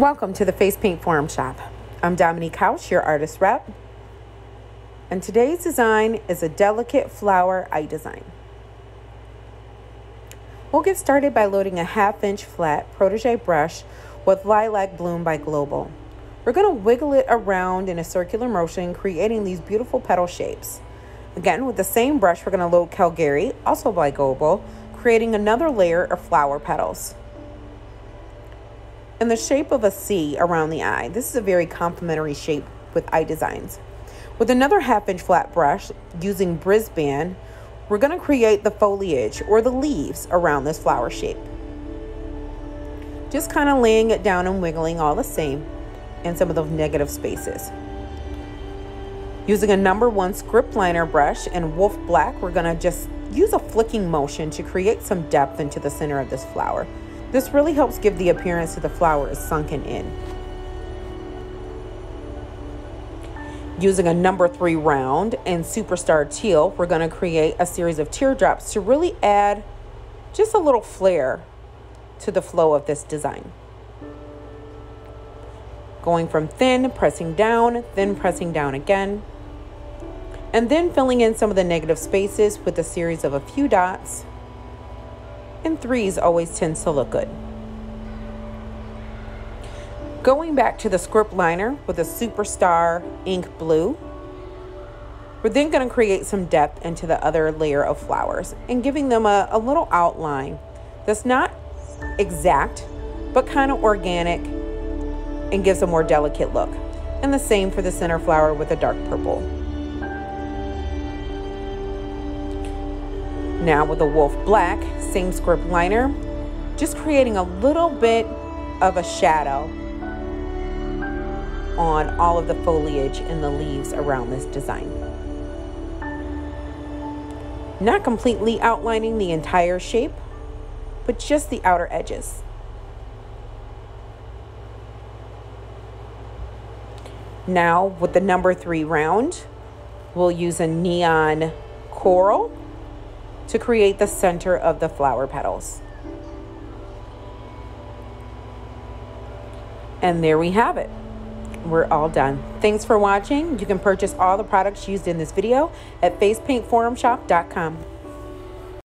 Welcome to the Face Paint Forum Shop. I'm Dominique House, your artist rep. And today's design is a delicate flower eye design. We'll get started by loading a half inch flat protege brush with Lilac Bloom by Global. We're going to wiggle it around in a circular motion, creating these beautiful petal shapes. Again, with the same brush, we're going to load Calgary, also by Global, creating another layer of flower petals. In the shape of a C around the eye, this is a very complementary shape with eye designs. With another half inch flat brush using Brisbane, we're going to create the foliage or the leaves around this flower shape. Just kind of laying it down and wiggling all the same in some of those negative spaces. Using a number one script liner brush and Wolfe Black, we're going to just use a flicking motion to create some depth into the center of this flower. This really helps give the appearance of the flower is sunken in. Using a number three round and Superstar Teal, we're going to create a series of teardrops to really add just a little flair to the flow of this design. Going from thin, pressing down, then pressing down again, and then filling in some of the negative spaces with a series of a few dots and threes always tends to look good. Going back to the script liner with a Superstar ink blue, we're then going to create some depth into the other layer of flowers and giving them a, a little outline that's not exact, but kind of organic and gives a more delicate look. And the same for the center flower with a dark purple. Now with a Wolfe Black, same script liner, just creating a little bit of a shadow on all of the foliage and the leaves around this design. Not completely outlining the entire shape, but just the outer edges. Now with the number three round, we'll use a neon coral to create the center of the flower petals. And there we have it. We're all done. Thanks for watching. You can purchase all the products used in this video at facepaintforumshop.com.